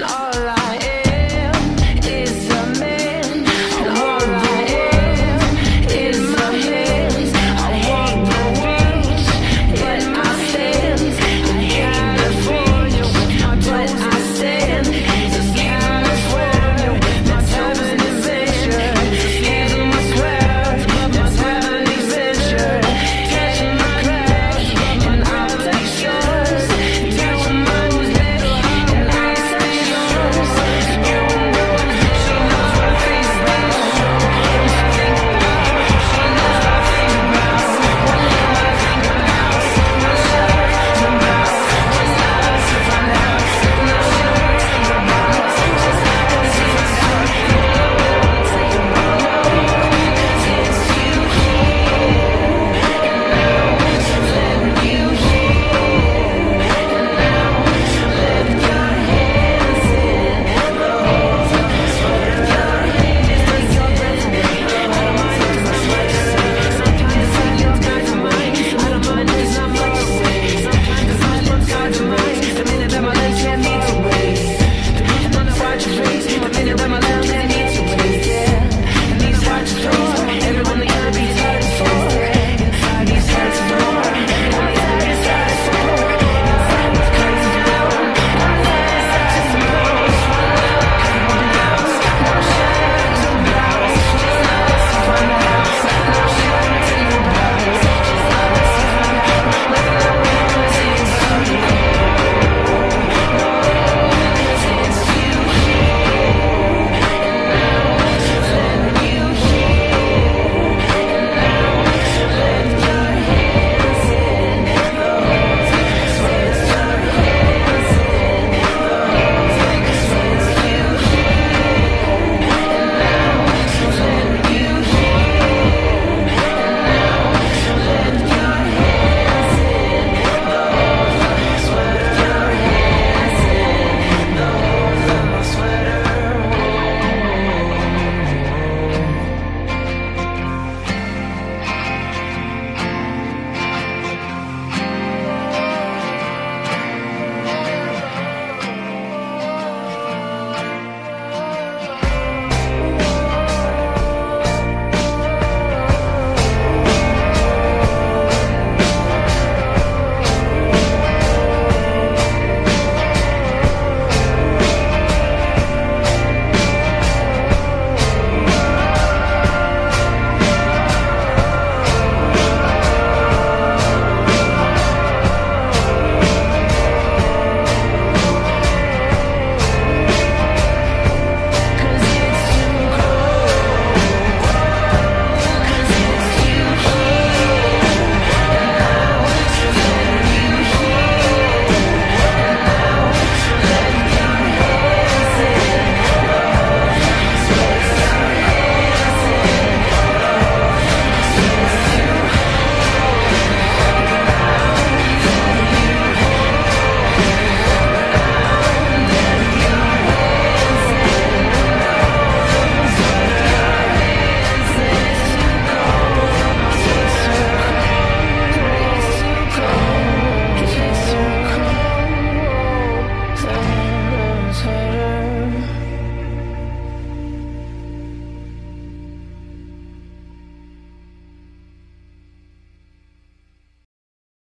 Lola.